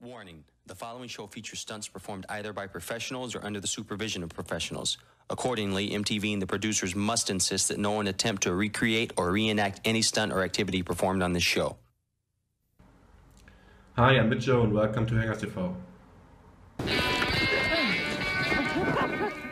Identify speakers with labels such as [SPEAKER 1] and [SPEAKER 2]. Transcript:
[SPEAKER 1] Warning The following show features stunts performed either by professionals or under the supervision of professionals. Accordingly, MTV and the producers must insist that no one attempt to recreate or reenact any stunt or activity performed on this show.
[SPEAKER 2] Hi, I'm Mitchell, and welcome to Hängaz TV.